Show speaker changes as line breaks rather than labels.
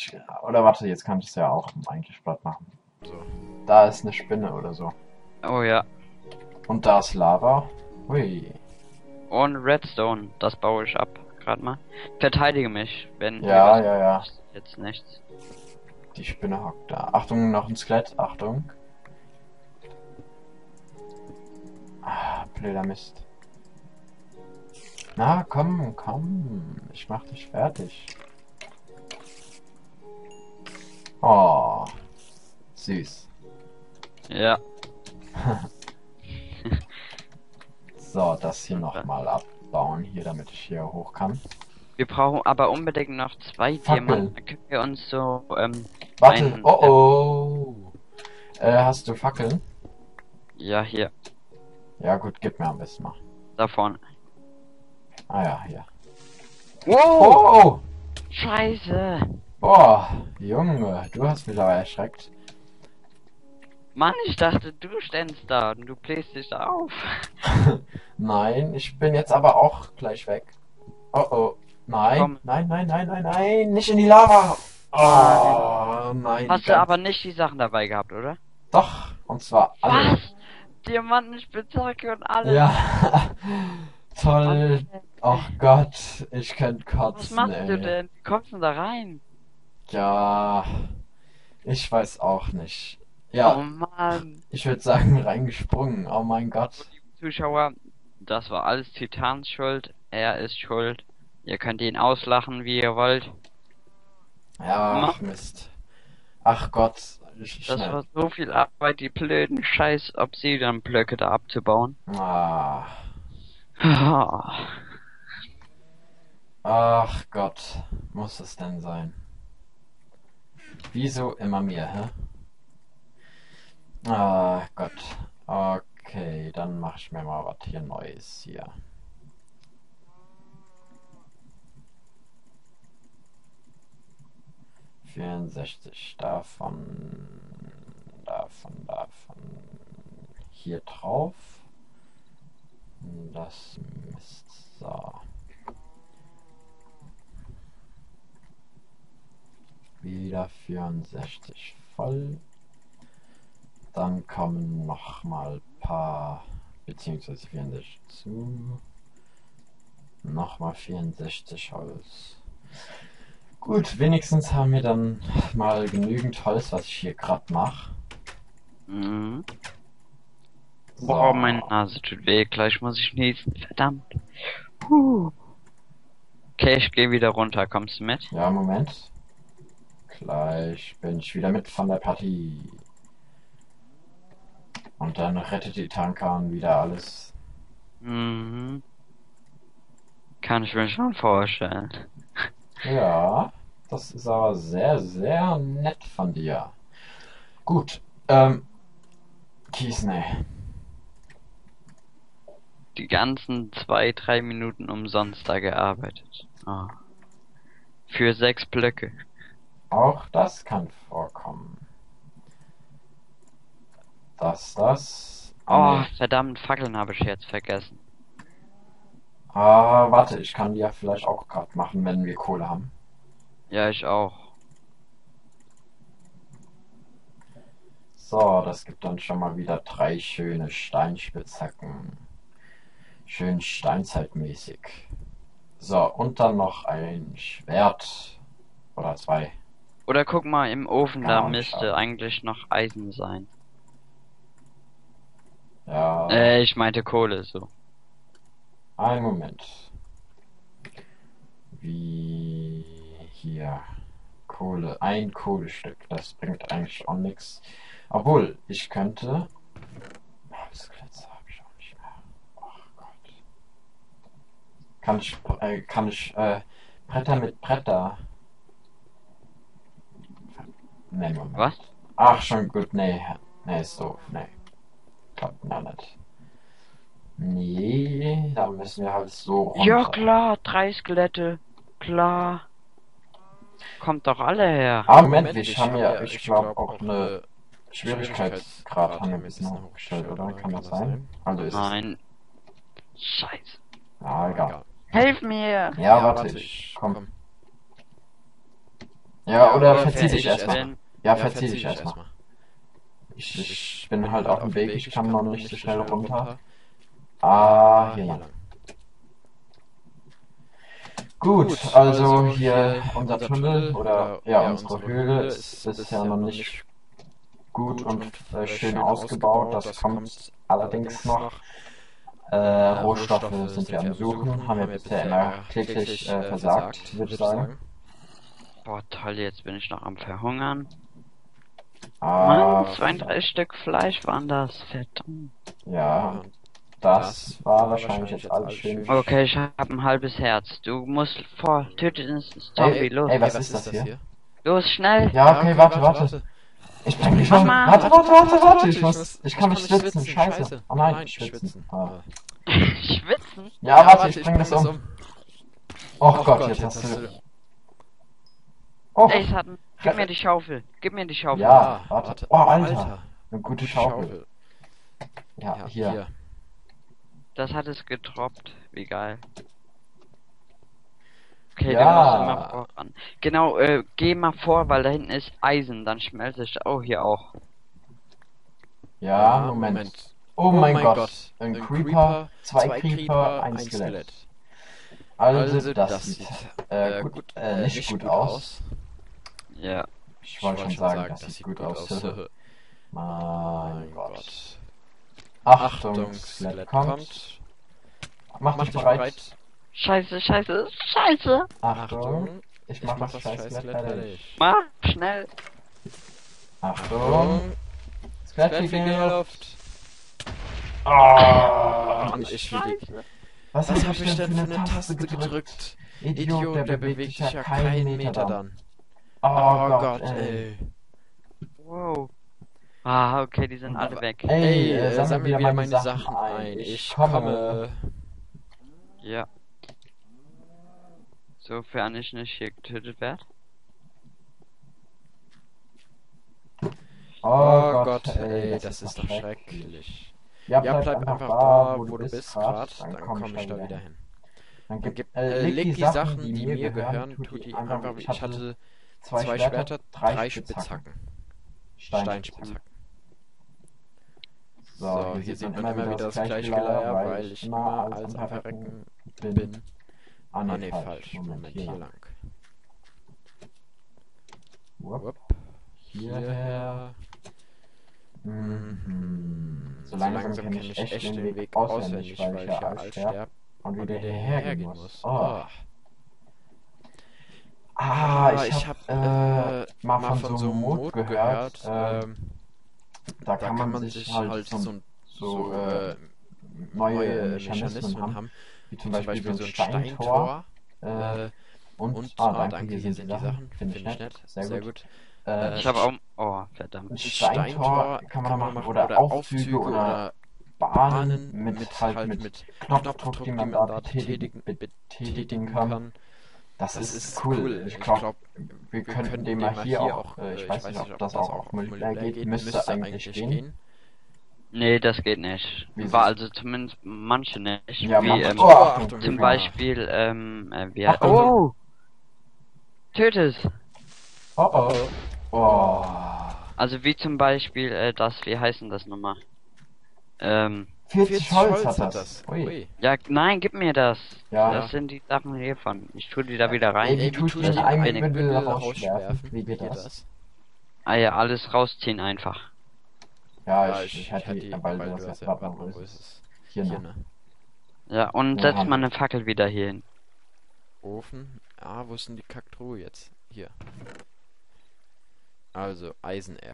Ich, oder warte, jetzt kann ich es ja auch eigentlich platt machen.
So.
Da ist eine Spinne oder so.
Oh ja.
Und da ist Lava. Hui.
Und Redstone, das baue ich ab. Gerade mal. Verteidige mich, wenn.
Ja, ja, ja.
Jetzt nichts.
Die Spinne hockt da. Achtung, noch ein Skelett. Achtung. Ah, blöder Mist. Na, komm, komm. Ich mach dich fertig. Oh. Süß.
Ja.
So, das hier nochmal abbauen, hier, damit ich hier hoch kann.
Wir brauchen aber unbedingt noch zwei
Fackeln.
Diamanten. Dann können wir uns so, ähm,
Warte,
ein-
oh oh. Äh, hast du Fackeln?
ja, hier,
Ja gut, gib mir am besten mal.
da vorne.
Ah ja, hier.
Wow!
Oh!
Scheiße!
Boah, Junge, du hast mich aber erschreckt.
Mann, ich dachte, du ständst da und du bläst dich auf.
Nein, ich bin jetzt aber auch gleich weg. Oh oh. Nein,
Komm.
nein, nein, nein, nein, nein, nicht in die Lava. Oh, nein.
Hast du aber nicht die Sachen dabei gehabt, oder?
Doch, und zwar alle.
Was? Diamanten, Spitzhacke und alles.
Ja. Toll. Oh Gott, ich könnte kotzen,
Was machst
ey.
du denn? Wie kommst du da rein?
Ja, ich weiß auch nicht.
Oh
Ja,
Mann.
ich würde sagen, reingesprungen. Oh mein Gott.
Zuschauer, das war alles Titans Schuld. Er ist schuld. Ihr könnt ihn auslachen, wie ihr wollt.
Ja, ach Mist. Ach Gott. Ich,
Das
schnell.
war so viel Arbeit, die blöden Scheiß Obsidian-Blöcke da abzubauen.
Ah. ach Gott. Muss es denn sein? Wieso immer mir, hä? Ah Gott. Okay, dann mach ich mir mal was hier Neues hier. Vierundsechzig davon, davon, davon hier drauf. Das Mist. So. Wieder 64 voll. Dann kommen noch mal paar, beziehungsweise 64 zu. Nochmal 64 Holz. Gut, wenigstens haben wir dann mal genügend Holz, was ich hier gerade mache.
Mhm. Boah, meine Nase tut weh. Gleich muss ich niesen. Verdammt. Puh. Okay, ich gehe wieder runter. Kommst du mit?
Ja, Moment. Gleich bin ich wieder mit von der Partie. Und dann rettet die Tankern wieder alles.
Mhm. Kann ich mir schon vorstellen.
Ja, das ist aber sehr, sehr nett von dir. Gut, ähm, Kiesney.
Die ganzen zwei, drei Minuten umsonst da gearbeitet. Ah. Für sechs Blöcke.
Auch das kann vorkommen. Das, das.
Oh,
nee.
verdammt, Fackeln habe ich jetzt vergessen.
Ah, warte, ich kann die ja vielleicht auch gerade machen, wenn wir Kohle haben.
Ja, ich auch.
So, das gibt dann schon mal wieder drei schöne Steinspitzhacken. Schön steinzeitmäßig. So, und dann noch ein Schwert. Oder zwei.
Oder guck mal, im Ofen, da müsste eigentlich noch Eisen sein.
Ja,
Äh, ich meinte Kohle, so.
ein Moment. Wie hier. Kohle. Ein Kohlestück. Das bringt eigentlich auch nichts. Obwohl, ich könnte. Holzklötze habe ich auch nicht mehr. Ach Gott. Kann ich, äh, kann ich, äh, Bretter mit Bretter. Nee, Moment.
Was?
Ach, schon gut, nee. Nee, ist doof, nee. Klappt noch nicht. Nee, da müssen wir halt so runter.
Ja, klar, drei Skelette. Klar. Kommt doch alle her.
Ah, Moment, wir haben ja, ich glaube, auch eine
Schwierigkeitsgrad
haben wir ein bisschen hochgestellt, oder? Kann das sein? Also ist es.
Nein. Scheiße.
Ja, egal.
Helf mir!
Ja, warte, ich komm. Ja, oder
oder
verzieh dich
ich
erstmal.
Bin-
Ja, verzieh dich erstmal. Ich, ich bin halt auf dem Weg, ich kann noch nicht so schnell runter. Ah, hier lang. Gut, also hier unser Tunnel oder ja unsere Höhle ist bisher noch nicht gut und äh, schön ausgebaut. Das kommt allerdings noch. Äh, Rohstoffe sind wir am Suchen, haben wir bisher immer kläglich äh, versagt, würde ich sagen.
Boah, toll, jetzt bin ich noch am Verhungern.
Ah,
Mann, 32 Stück Fleisch waren das. Verdammt.
ja, das war wahrscheinlich jetzt alles schön.
Okay, ich hab ein halbes Herz. Du musst vor, töte den Zombie,
Ey,
los.
ey, was ist das hier?
Los, schnell.
Ja, okay, warte, warte. Ich bring dich noch.
Mama.
Warte, warte, warte, warte. Ich muss. Ich kann nicht schwitzen. Scheiße. Oh nein, ich schwitzen. Ah.
Schwitzen?
Ja, warte, ich bring das um. Oh Gott, jetzt hast du. Oh,
Ey, Sutton, gib mir die Schaufel. Gib mir die Schaufel.
ja, warte. Oh, Alter. Eine gute Schaufel. Ja,
Ja,
hier.
hier.
Das hat es getroppt. Wie geil. Okay,
Ja.
musst immer voran. Genau, äh, geh mal vor, weil da hinten ist Eisen, dann schmelzt es. Oh, hier auch.
Ja, Moment. Oh mein Gott. Ein Creeper, zwei Creeper, ein Skelett. Also, das sieht äh, gut, äh, nicht gut aus.
Ja.
Ich wollte schon sagen, das sieht gut aus. Mein Gott. Achtung, Skelett kommt. Mach dich bereit.
Scheiße, scheiße, scheiße.
Achtung. Ich mach das scheiß Skelett fertig.
Mach, schnell.
Achtung. Skelett fliegt in die Luft.
Oh,
Ah,
und ich fliege.
Was,
Was
hab ich denn für eine Taste gedrückt? Idiot, der bewegt sich ja keinen Meter dann.
Oh
Oh
Gott,
Gott, ey.
ey.
Wow. Ah, okay, die sind alle weg.
Ey,
Ey,
äh,
äh,
sammel wieder
wieder
meine
meine
Sachen
Sachen
ein.
ein.
Ich
Ich
komme.
komme.
Ja. Sofern ich nicht hier getötet werde.
Oh Gott, ey, das ist doch
schrecklich.
schrecklich. Ja,
Ja, bleib einfach da, wo du bist grad, dann
komm
komme ich da wieder hin.
Dann
Dann
gib, äh,
äh, leg die Sachen, die mir gehören,
tu
tu die einfach. Ich hatte
zwei,
zwei Schwerter, drei Spitzhacken.
Steinspitzhacken.
Steinspitzhacken.
So, hier sieht man immer wieder das gleiche Geier, weil ich immer als Verrecken bin. Ah,
Ah,
nee,
falsch. Moment, hier lang.
Wupp, hierher. Mhm. So
So
langsam
langsam
kenne ich echt den Weg
auswendig,
weil ich ja alt sterb und wieder hierher gehen muss. Oh. Ah, ich hab, äh, mal von so einem Mod gehört, ähm, da kann man sich halt so, so äh, neue Mechanismen haben, wie zum Beispiel so ein Steintor. Äh, und,
und,
ah, danke, hier sind die Sachen, finde ich nett, sehr gut.
gut.
Äh,
Ich habe auch. Oh, verdammt.
ein Steintor kann man da machen oder Aufzüge oder Bahnen mit halt mit Knopfdruck, die man da betätigen, betätigen kann. Das, ist cool. Ich glaube, wir könnten dem mal hier auch, äh, ich weiß nicht, ob das auch auf Multiplayer geht, müsste eigentlich gehen.
Nee, das geht nicht.
Wieso?
War also zumindest manche nicht.
Ja,
wie,
man,
ähm,
oh, Achtung,
zum
Gegner.
Beispiel, ähm, äh, wie
Achtung.
Oh! Töte es!
Oh oh. Oh.
Also wie zum Beispiel, äh, das, wie heißen das nochmal? Ähm,
40 Holz hat das. Ui.
ja, nein, gib mir das.
Ja.
Das sind die Sachen hiervon. Ich tue die da wieder
Ey,
rein.
wie tue ich denn einen Bündel rauswerfen? Wie geht das?
Ah ja, alles rausziehen einfach.
Ja, ich, ich hatte die, weil du das jetzt mal, wo ist? Hier,
Hier, ne?
Ja, und
Ja,
setz
Hand.
mal eine Fackel wieder hier hin.
Ofen. Ah, wo ist denn die Kaktruhe jetzt? Hier. Also, Eisenerz.